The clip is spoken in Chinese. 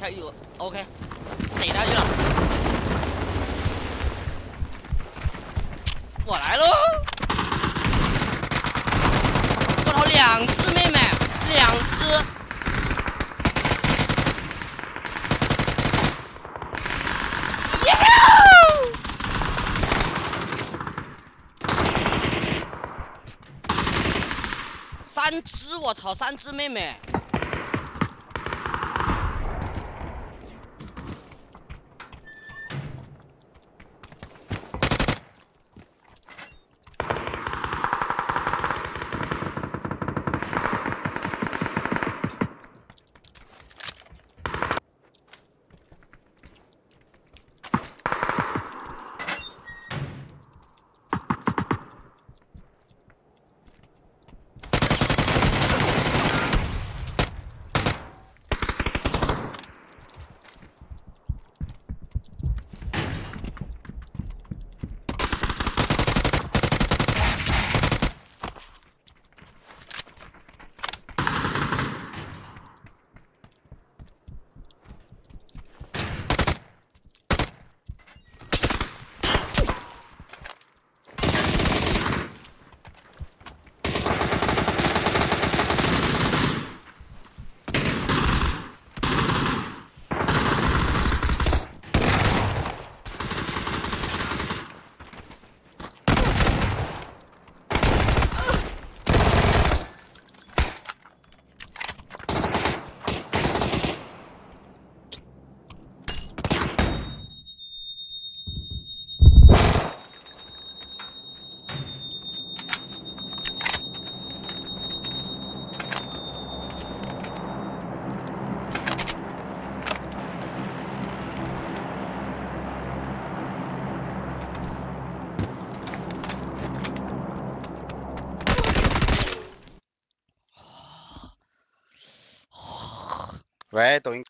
他有 OK，逮他去了。我来喽！我操，两只妹妹，两只！三只，我操，三只妹妹！Vettel,